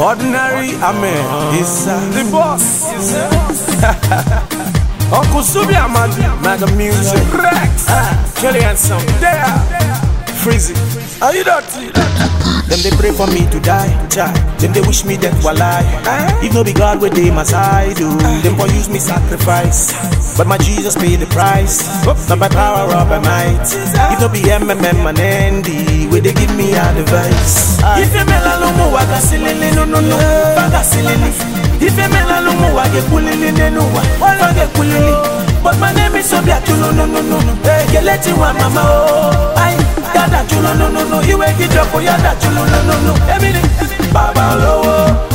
Ordinary Amen is the boss. Uncle Subi Amadi, Maga Music, Rex, ah, Kelly Hansome, there, Freezy. Are you dirty? Them they pray for me to die, die. Them they wish me death while I. Eh? If no be God where they my side, do. Eh? Them for use me sacrifice. But my Jesus paid the price. Not by power or by might. Eh? If no be MMM and Andy, where they give me advice. If you mela lomo waga silili no no no, waga silili. If you mela lomo waga kulili nenu wa, waga kulili. But my name is Obia Chulo no no no no. Hey, Kelechi wa mama oh. Ay, dada chulo no no no. Iwe kijoko yada chulo no no no. Emini, baba lowo.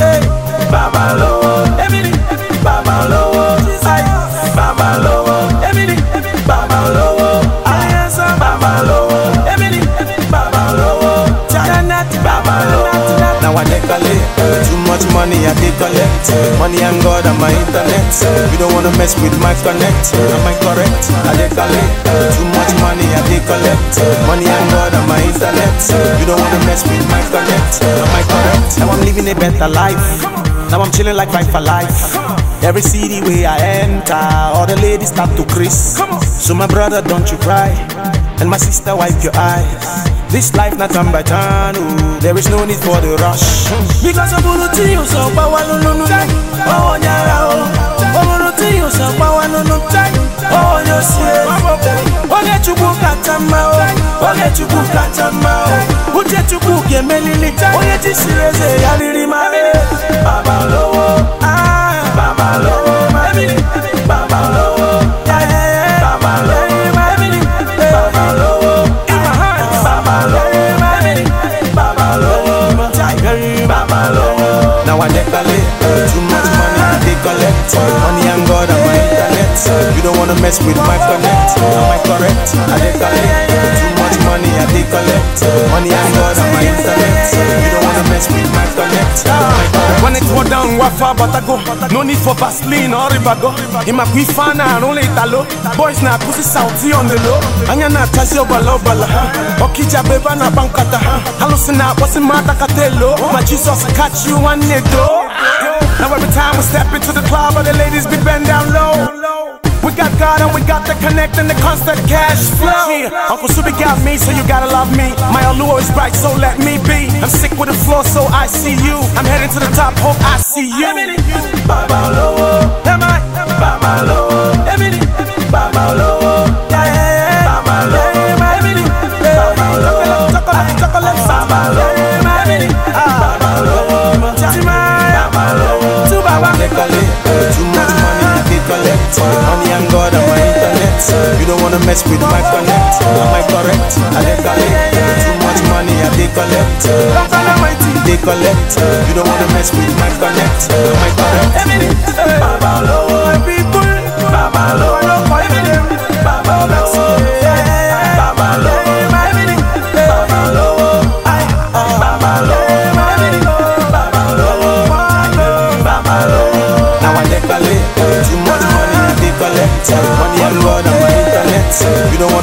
Too much money I collect, Money and God on my internet. You don't wanna mess with my connect. Am I correct? I decolate. Too much money I collect, Money and God on my internet. You don't wanna mess with my connect. Am I correct? Now I'm living a better life. Now I'm chilling like fight for life. Every city where I enter, all the ladies start to crease. So my brother, don't you cry, and my sister, wipe your eyes. This life not by turn, ooh, there is no need for the rush. Because of Buruti, you so power, no, no, no, oh, nyara, oh, Buruti, you so power, no, no, oh, you see, Oge chukwu kacha mma o, oge chukwu kacha mma o, uche chukwu ga-emelili, onye chi siri eze ya riri ma Baba lowo, Now I decolate, too much money I decollect, money and God on my internet. You don't wanna mess with my connect, am I correct? I decolate, too much money I decollect, money and God on my internet. You don't wanna mess with my connect, am I correct? Down, wafa. No need for Vaseline or Ribago. In my quifana and only Italo. Boys na pussy sauti on the low. Anya na chazi obala obala. Okija beba na bankata. Hallucina, what's in mata katelo. My Jesus catch you one nedo. Now every time we step into the club, all the ladies be bend down low. We got God and we got the connect and the constant cash flow. Yeah, Uncle Subi got me, so you gotta love me. My allure is bright, so let me be. I'm sick with the floor, so I see you. I'm heading to the top, hope I see you. Wanna mess with my connect, am I correct? I decolate, too much money I call her mighty. decollect. You don't wanna mess with my connect, am I correct? Baba lowo, people. baba lowo,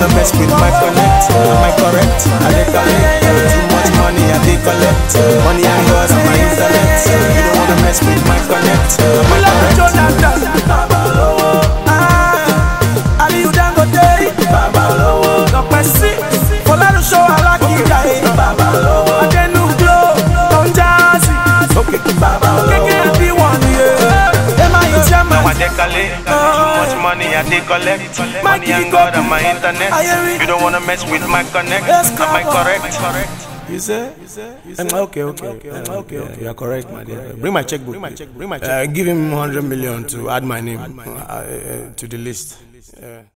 You don't wanna mess with my connect, am I correct? I decolate, too much money I decollect, money and God on my internet. You don't wanna mess with my connect, am I correct? Jonathan. Baba lowo, Ah, Aliko Dangote. baba lowo, Dọ̀pẹ́ sí. Fọlárùṣọ́ Alákìjà. baba lowo, Adẹnuglo. Don Jazzy. okay, baba lowo. Kékeré bí wọ́n ní yé. Ẹ máa yí tí a Now I. Too much money. Money and God on my internet. You don't wanna mess with my connect. Am I correct? You say? Okay, okay, okay, okay, okay. You are correct, my dear. Bring my checkbook. Bring my check. Bring my check. Uh, give him 100 million to add my name uh, uh, to the list. Uh,